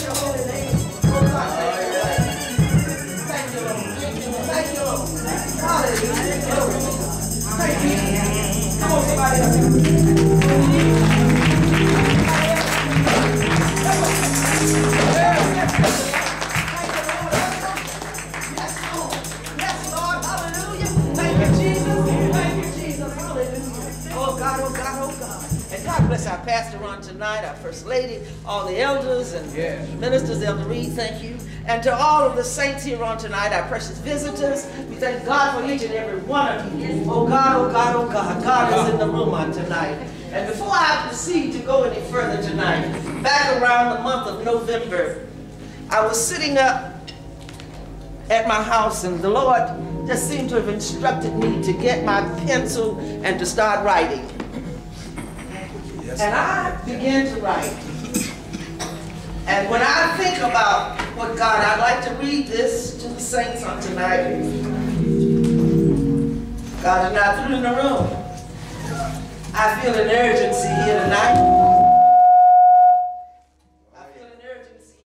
Thank you. Come on, somebody. God. And God bless our pastor on tonight, our first lady, all the elders and ministers, Elder Reed, thank you. And to all of the saints here on tonight, our precious visitors, we thank God for each and every one of you. Oh, God, oh, God, oh, God. God is in the room on tonight. And before I proceed to go any further tonight, back around the month of November, I was sitting up at my house and the Lord just seemed to have instructed me to get my pencil and to start writing. And I began to write. And when I think about what God, I'd like to read this to the saints on tonight. God is not through in the room. I feel an urgency here tonight.